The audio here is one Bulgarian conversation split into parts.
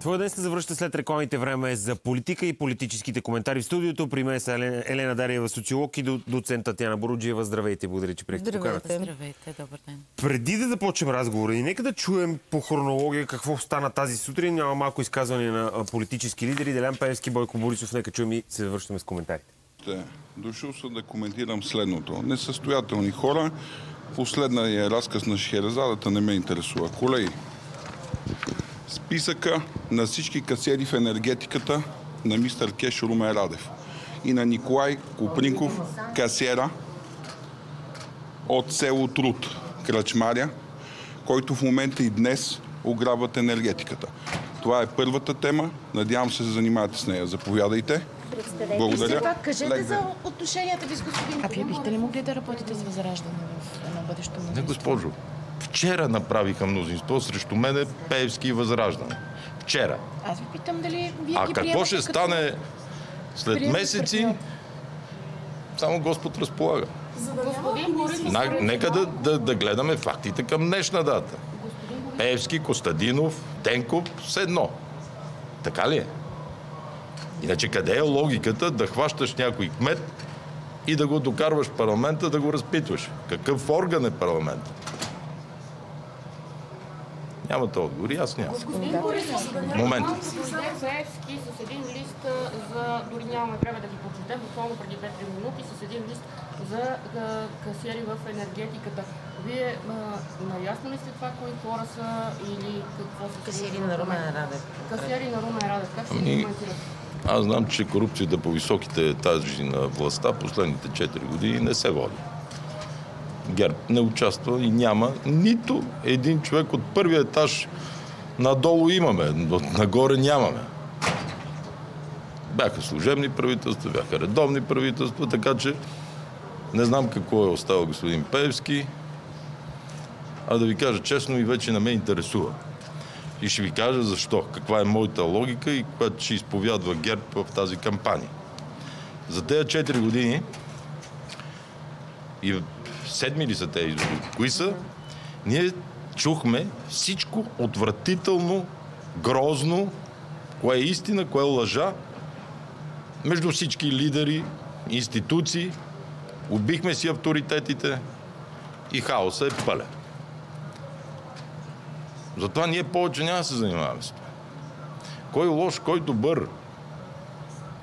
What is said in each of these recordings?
Твоя ден се завръща след рекламните време за политика и политическите коментари в студиото. При мен са Елена, Елена Дариева, социолог и доцент Татьяна Боруджиева. Здравейте, благодаря, че приехте поканата. Здравейте, добър ден. Преди да започнем разговора и нека да чуем по хронология какво стана тази сутрин. Няма малко изказване на политически лидери. Делян Певски, Бойко Борисов. Нека чуем и се завършваме с коментарите. Дошъл съм да коментирам следното. Несъстоятелни хора. Последния разказ на Шехерезадата не ме интересува. Колеги, списъка на всички касиери в енергетиката на мистер Кеш Румен Радев и на Николай Купринков, касиера от село Труд, Крачмаря, който в момента и днес ограбват енергетиката. Това е първата тема. Надявам се да занимавате с нея. Заповядайте. Благодаря. Пак кажете за отношенията ви с господин А вие бихте ли могли да работите с Възраждане в едно бъдещо Не, мнозинство? госпожо. Вчера направиха мнозинство срещу мене Пеевски и Възраждане. Вчера. Аз ви питам дали вие А ги какво ще като стане след месеци, само Господ разполага. Господин Борисов, На, нека да, да, да гледаме фактите към днешна дата. Пеевски, Костадинов, Денков с едно. Така ли е? Иначе къде е логиката да хващаш някой кмет и да го докарваш в парламента, да го разпитваш? Какъв орган е парламент? Нямате отговори, аз нямам. господин Борисов, Момент. Певски с един лист за, дори нямаме време да ги прочетем, буквално преди 2-3 минути, с един лист за а, касиери в енергетиката. Вие наясно ли сте това, кои хора са или какво са? Касиери на Румен Радев. Касиери на Румен Радев. Как ще Ами, ги коментирате? Аз знам, че корупцията по високите етажи на властта последните 4 години не се води. ГЕРБ не участва и няма нито един човек от първия етаж надолу имаме, но нагоре нямаме. Бяха служебни правителства, бяха редовни правителства, така че не знам какво е оставил господин Пеевски, а да ви кажа честно и вече не ме интересува. И ще ви кажа защо, каква е моята логика и която ще изповядва ГЕРБ в тази кампания. За тези 4 години и седми ли са тези избори, кои са, ние чухме всичко отвратително, грозно, кое е истина, кое е лъжа, между всички лидери, институции, убихме си авторитетите и хаосът е пълен. Затова ние повече няма да се занимаваме с това. Кой е лош, кой добър?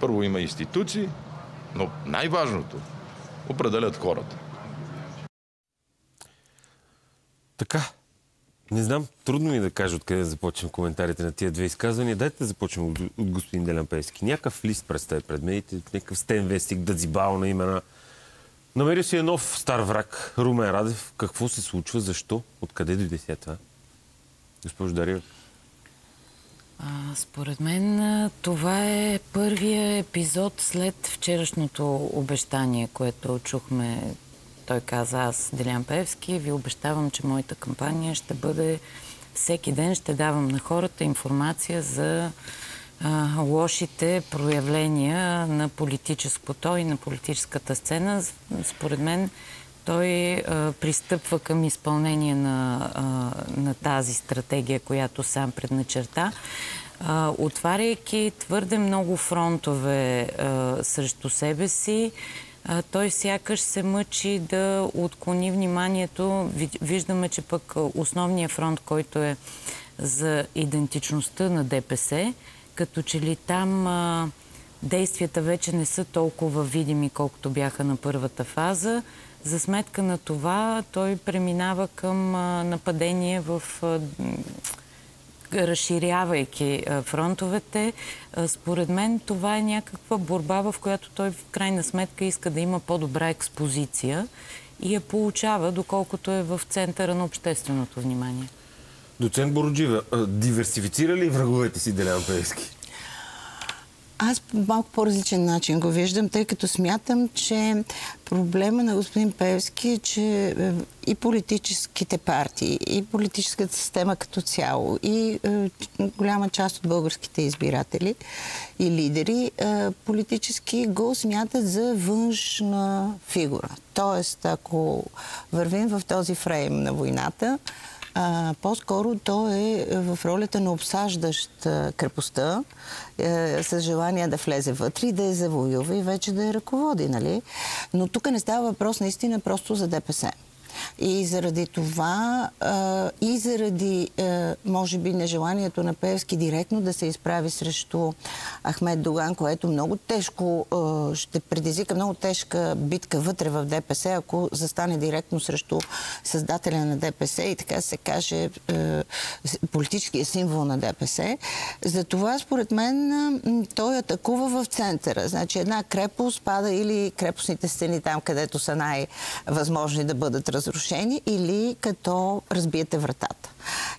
Първо има институции, но най-важното определят хората. Така. Не знам, трудно ми е да кажа откъде да започнем коментарите на тия две изказвания. Дайте да започнем от, от господин Делян Пески. Някакъв лист представи пред медиите, някакъв стен вестик, дъдзибал на имена. Намери си е нов стар враг, Румен Радев. Какво се случва, защо, откъде дойде сега това? Госпожо Дариева. А, според мен това е първия епизод след вчерашното обещание, което чухме. Той каза, аз, Делян Певски, ви обещавам, че моята кампания ще бъде всеки ден ще давам на хората информация за а, лошите проявления на политическото и на политическата сцена. Според мен той а, пристъпва към изпълнение на, а, на тази стратегия, която сам предначерта, а, отваряйки твърде много фронтове а, срещу себе си. А, той сякаш се мъчи да отклони вниманието. Ви- Виждаме, че пък основният фронт, който е за идентичността на ДПС, като че ли там а, действията вече не са толкова видими, колкото бяха на първата фаза. За сметка на това той преминава към а, нападение в а, разширявайки фронтовете. Според мен това е някаква борба, в която той в крайна сметка иска да има по-добра експозиция и я получава, доколкото е в центъра на общественото внимание. Доцент Бороджива, диверсифицира ли враговете си Делян Пески? Аз по малко по-различен начин го виждам, тъй като смятам, че проблема на господин Певски е, че е, и политическите партии, и политическата система като цяло, и е, голяма част от българските избиратели и лидери е, политически го смятат за външна фигура. Тоест, ако вървим в този фрейм на войната, по-скоро той е в ролята на обсаждащ крепостта е, с желание да влезе вътре и да я завоюва и вече да я ръководи, нали? Но тук не става въпрос наистина просто за ДПС. И заради това и заради, може би, нежеланието на Певски директно да се изправи срещу Ахмед Доган, което много тежко ще предизвика много тежка битка вътре в ДПС, ако застане директно срещу създателя на ДПС и така се каже политическия символ на ДПС. Затова, според мен, той атакува в центъра. Значи една крепост пада или крепостните стени там, където са най-възможни да бъдат разрушени или като разбиете вратата.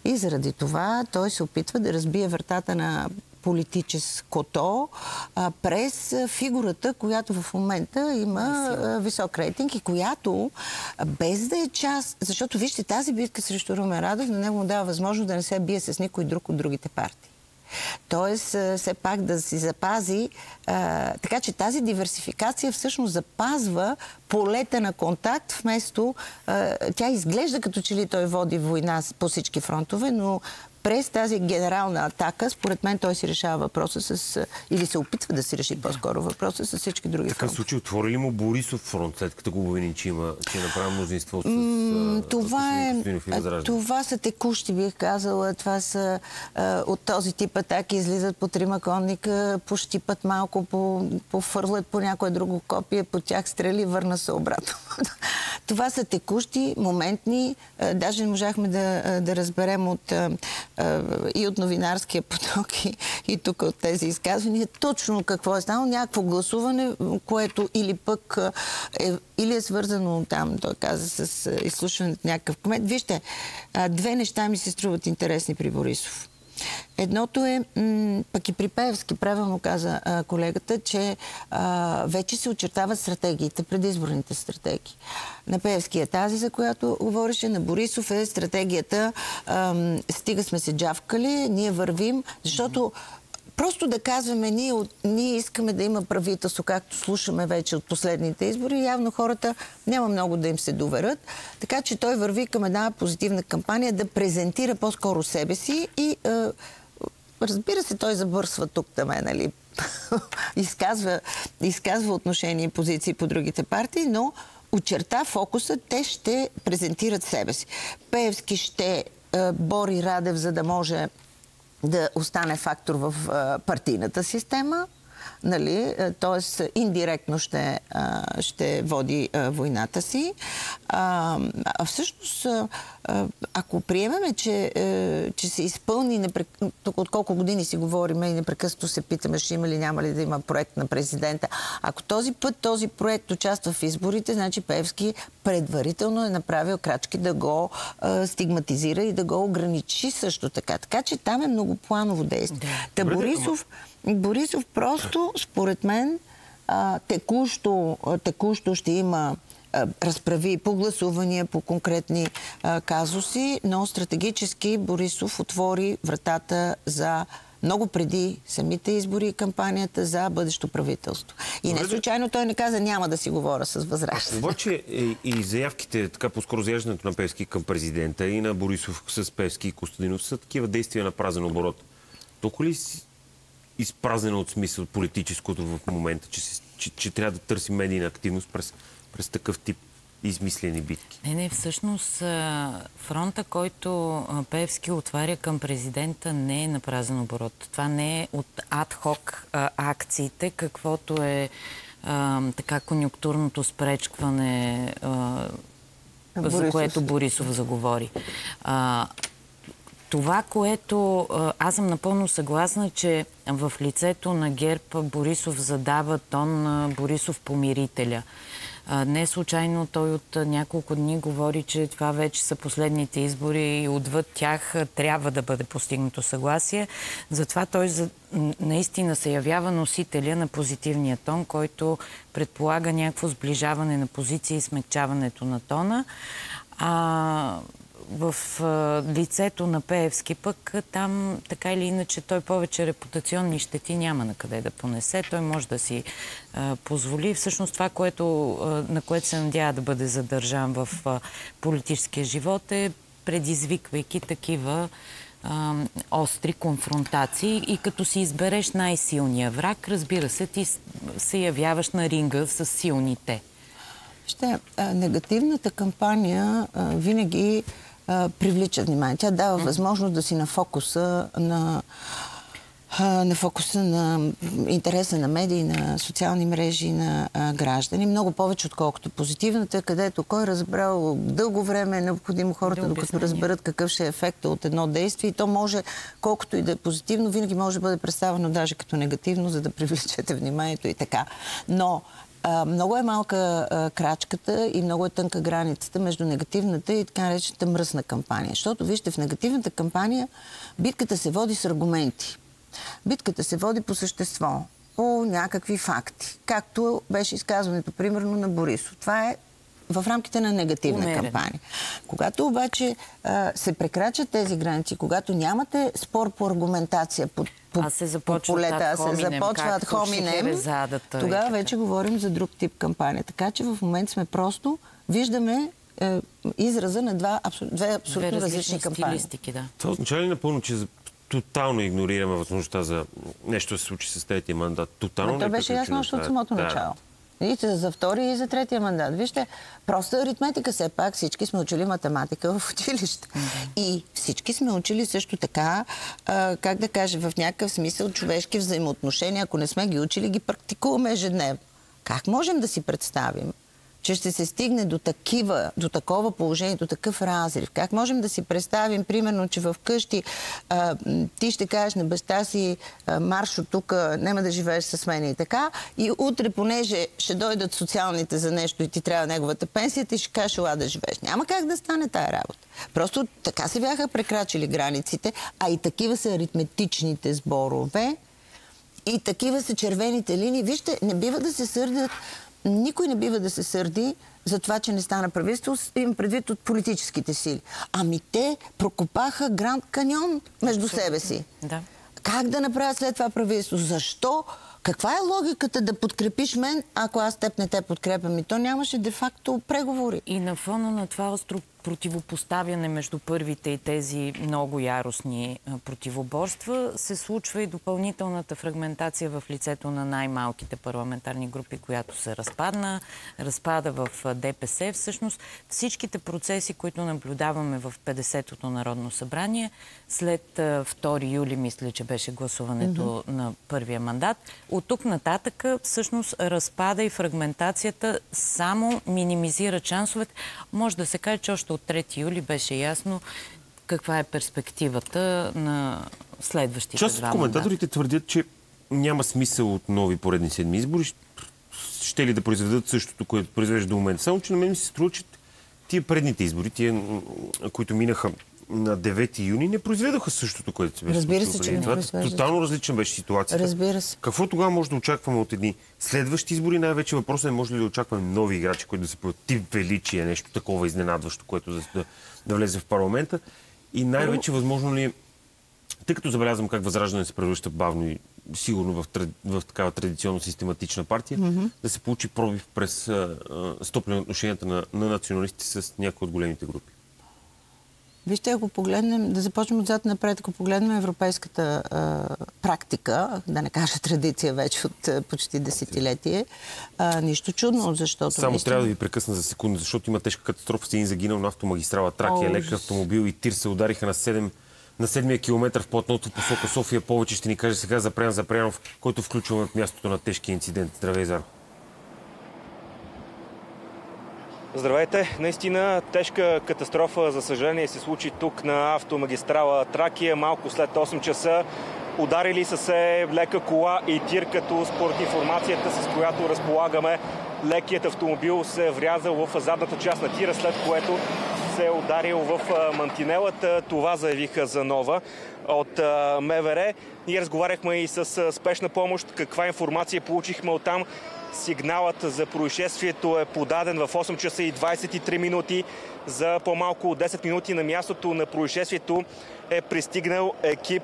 И заради това той се опитва да разбие вратата на политическото а, през фигурата, която в момента има а, висок рейтинг и която а, без да е част, защото вижте тази битка срещу Румен Радов на него му дава възможност да не се бие с никой друг от другите партии. Тоест, все пак да си запази. Така че тази диверсификация всъщност запазва полета на контакт, вместо тя изглежда като че ли той води война по всички фронтове, но през тази генерална атака, според мен той си решава въпроса с... или се опитва да си реши по-скоро въпроса с всички други Така фронтове. случай отвори ли му Борисов фронт, след като го обвини, че има, че е направил мнозинство с, М, с това, е, това са текущи, бих казала. Това са а, от този тип атаки излизат по трима конника, пощипат малко, по, пофърлят по някое друго копие, по тях стрели, върна се обратно. това са текущи, моментни. А, даже не можахме да, а, да разберем от, а, и от новинарския поток и, и тук от тези изказвания точно какво е станало. Някакво гласуване, което или пък е, или е свързано там, той каза, с изслушването на някакъв комент. Вижте, две неща ми се струват интересни при Борисов. Едното е, пък и при Певски, правилно каза а, колегата, че а, вече се очертават стратегиите, предизборните стратегии. На Певски е тази, за която говореше, на Борисов е стратегията ам, стига сме се джавкали, ние вървим, защото Просто да казваме, ние, ние искаме да има правителство, както слушаме вече от последните избори, явно хората няма много да им се доверят. Така че той върви към една позитивна кампания да презентира по-скоро себе си и е, разбира се, той забърсва тук да ме, нали? изказва, изказва отношения и позиции по другите партии, но очерта фокуса, те ще презентират себе си. Пеевски ще е, бори Радев, за да може да остане фактор в партийната система, нали? т.е. индиректно ще, ще води войната си. А, а всъщност, ако приемеме, че, а, че се изпълни, непрек... тук от колко години си говорим и непрекъснато се питаме, ще има ли, няма ли да има проект на президента. Ако този път този проект участва в изборите, значи Певски предварително е направил крачки да го а, стигматизира и да го ограничи също така. Така че там е многопланово действие. Та Добре, Борисов, Борисов просто, според мен, текущо, текущо ще има разправи по гласувания, по конкретни а, казуси, но стратегически Борисов отвори вратата за много преди самите избори и кампанията за бъдещо правителство. И не случайно той не каза няма да си говоря с възраждане. Обаче и, и заявките, така по-скоро заяждането на Певски към президента и на Борисов с Певски и Костадинов са такива действия на празен оборот. Толкова ли си изпразнено от смисъл политическото в момента, че, че, че трябва да търси медийна активност през, през такъв тип измислени битки? Не, не, всъщност фронта, който Певски отваря към президента, не е на празен оборот. Това не е от адхок акциите, каквото е а, така конюнктурното спречкване, а, за Борисов. което Борисов заговори. А, това, което аз съм напълно съгласна, че в лицето на ГЕРБ Борисов задава тон на Борисов помирителя. Не случайно той от няколко дни говори, че това вече са последните избори и отвъд тях трябва да бъде постигнато съгласие. Затова той наистина се явява носителя на позитивния тон, който предполага някакво сближаване на позиции и смягчаването на тона. А, в лицето на Пеевски пък там така или иначе той повече репутационни щети няма на къде да понесе. Той може да си а, позволи. Всъщност това, което, а, на което се надява да бъде задържан в а, политическия живот е предизвиквайки такива остри конфронтации и като си избереш най-силния враг, разбира се, ти се явяваш на ринга с силните. Ще, негативната кампания винаги а, привлича внимание. Тя дава възможност да си на фокуса на на фокуса на интереса на медии, на социални мрежи, на а, граждани. Много повече, отколкото позитивната, където кой е разбрал дълго време е необходимо хората, Да докато разберат какъв ще е ефекта от едно действие. И то може, колкото и да е позитивно, винаги може да бъде представено даже като негативно, за да привлечете вниманието и така. Но много е малка крачката и много е тънка границата между негативната и така наречената мръсна кампания. Защото, вижте, в негативната кампания битката се води с аргументи. Битката се води по същество, по някакви факти. Както беше изказването, примерно, на Борисов. Това е в рамките на негативна Умерено. кампания. Когато обаче а, се прекрачат тези граници, когато нямате спор по аргументация, по, по, А се по полета, а се започва hominem, Шехерезадата и тогава вече говорим за друг тип кампания. Така че в момента сме просто, виждаме е, израза на два, абсол... две абсолютно Две различни, различни кампании. да. Това означава ли напълно, че за- тотално игнорираме възможността за нещо да се случи с третия мандат? Тотално Но ли то е беше ясно още от самото Да. начало. И за втори и за третия мандат. Вижте, просто аритметика все пак. Всички сме учили математика в училище. И всички сме учили също така, а, как да кажа, в някакъв смисъл човешки взаимоотношения. Ако не сме ги учили, ги практикуваме ежедневно. Как можем да си представим, че ще се стигне до, такива, до такова положение, до такъв разрив. Как можем да си представим, примерно, че в къщи а, ти ще кажеш на баща си а, марш от тук, няма да живееш с мен и така, и утре, понеже ще дойдат социалните за нещо и ти трябва неговата пенсия, ти ще кажеш, ела да живееш. Няма как да стане тая работа. Просто така се бяха прекрачили границите, а и такива са аритметичните сборове, и такива са червените линии. Вижте, не бива да се сърдят, никой не бива да се сърди за това, че не стана правителство, им предвид от политическите сили. Ами те прокопаха Гранд Каньон между себе си. Да. Как да направят след това правителство? Защо? Каква е логиката да подкрепиш мен, ако аз теб не те подкрепям? И то нямаше де-факто преговори. И на фона на това остро противопоставяне между първите и тези много яростни противоборства се случва и допълнителната фрагментация в лицето на най-малките парламентарни групи, която се разпадна, разпада в ДПС. Всъщност всичките процеси, които наблюдаваме в 50-то Народно събрание, след а, 2 юли, мисля, че беше гласуването на първия мандат, от тук нататък всъщност разпада и фрагментацията само минимизира шансовете. Може да се каже, че още от 3 юли беше ясно каква е перспективата на следващите Част от коментаторите твърдят, че няма смисъл от нови поредни седми избори. Ще ли да произведат същото, което произвежда до момента. Само, че на мен ми се струва, че тия предните избори, тия, които минаха на 9 юни, не произведоха същото, което се беше Разбира се, че не това. Тотално различна беше ситуацията. Разбира се. Какво тогава може да очакваме от едни следващи избори? Най-вече въпросът е може ли да очакваме нови играчи, които да се появят тип величие, нещо такова изненадващо, което да, да, да влезе в парламента. И най-вече възможно ли е тъй като забелязвам как Възраждане се превръща бавно и сигурно в, тради- в такава традиционно систематична партия, да се получи пробив през а, а, стопляне отношенията на, на националисти с някои от големите групи. Вижте, ако погледнем, да започнем отзад напред, ако погледнем европейската а, практика, да не кажа традиция вече от а, почти десетилетие, а, нищо чудно, защото... Само наистина- трябва да ви прекъсна за секунда, защото има тежка катастрофа един загинал на автомагистрала Тракия. Лек автомобил и тир се удариха на 7 на седмия километър в платното посока София. Повече ще ни каже сега Запрян Запрянов, който включва от мястото на тежкия инцидент. Здравей, Зар. Здравейте! Наистина тежка катастрофа, за съжаление, се случи тук на автомагистрала Тракия малко след 8 часа. Ударили са се лека кола и тир, като според информацията, с която разполагаме, лекият автомобил се е врязал в задната част на тира, след което се е ударил в мантинелата. Това заявиха за нова от МВР. Ние разговаряхме и с спешна помощ. Каква информация получихме от там? Сигналът за происшествието е подаден в 8 часа и 23 минути. За по-малко от 10 минути на мястото на происшествието е пристигнал екип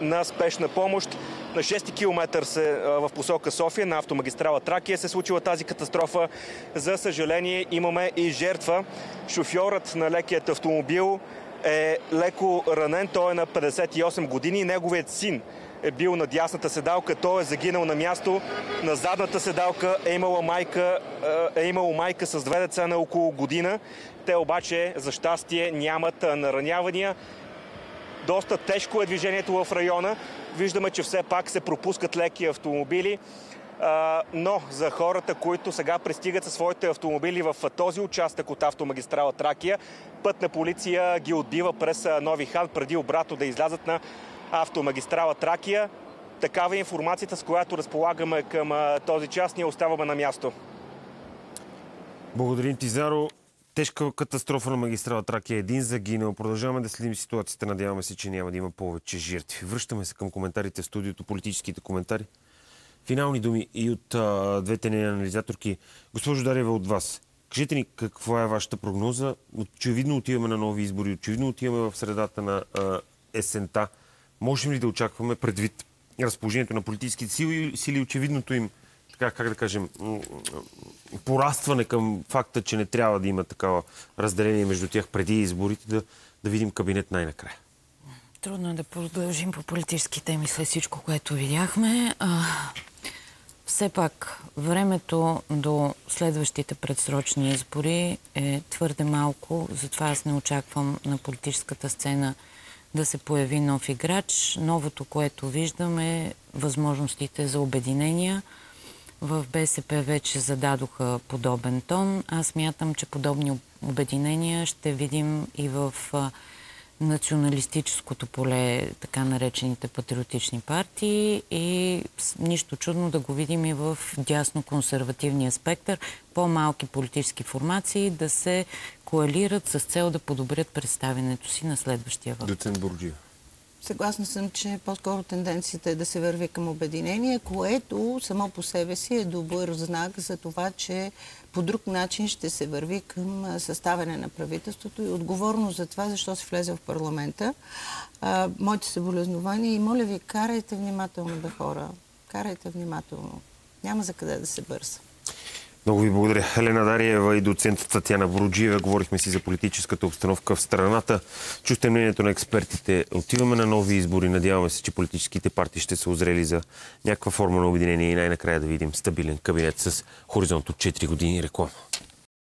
на спешна помощ. На 6 км се, в посока София на автомагистрала Тракия се е случила тази катастрофа. За съжаление имаме и жертва. Шофьорът на лекият автомобил е леко ранен. Той е на 58 години. Неговият син е бил на дясната седалка, той е загинал на място. На задната седалка е имала майка, е имало майка с две деца на около година. Те обаче, за щастие, нямат наранявания. Доста тежко е движението в района. Виждаме, че все пак се пропускат леки автомобили. Но за хората, които сега пристигат със своите автомобили в този участък от автомагистрала Тракия, пътна полиция ги отбива през Нови хан, преди обратно да излязат на автомагистрала Тракия. Такава е информацията, с която разполагаме към този час. Ние оставаме на място. Благодарим ти, Заро. Тежка катастрофа на магистрала Тракия. Един загинал. Продължаваме да следим ситуацията. Надяваме се, че няма да има повече жертви. Връщаме се към коментарите в студиото, политическите коментари. Финални думи и от а, двете ни анализаторки. Госпожо Дарева, от вас. Кажете ни каква е вашата прогноза. Очевидно отиваме на нови избори, очевидно отиваме в средата на а, есента. Можем ли да очакваме предвид разположението на политическите сили, сили очевидното им, така как да кажем, порастване към факта, че не трябва да има такава разделение между тях преди изборите, да, да видим кабинет най-накрая? Трудно е да продължим по политически теми след всичко, което видяхме. А, все пак, времето до следващите предсрочни избори е твърде малко, затова аз не очаквам на политическата сцена да се появи нов играч. Новото, което виждам е възможностите за обединения. В БСП вече зададоха подобен тон. Аз мятам, че подобни обединения ще видим и в националистическото поле, така наречените патриотични партии и нищо чудно да го видим и в дясно-консервативния спектър, по-малки политически формации да се коалират с цел да подобрят представенето си на следващия въпрос. Доцент Борджиев. Съгласна съм, че по-скоро тенденцията е да се върви към обединение, което само по себе си е добър знак за това, че по друг начин ще се върви към съставяне на правителството и отговорно за това, защо се влезе в парламента. А, моите съболезнования и моля ви, карайте внимателно, бе хора. Карайте внимателно. Няма за къде да се бърза. Много ви благодаря. Елена Дариева и доцент Татьяна Бороджиева. Говорихме си за политическата обстановка в страната. Чухте мнението на експертите. Отиваме на нови избори. Надяваме се, че политическите партии ще се озрели за някаква форма на обединение и най-накрая да видим стабилен кабинет с хоризонт от 4 години реклама.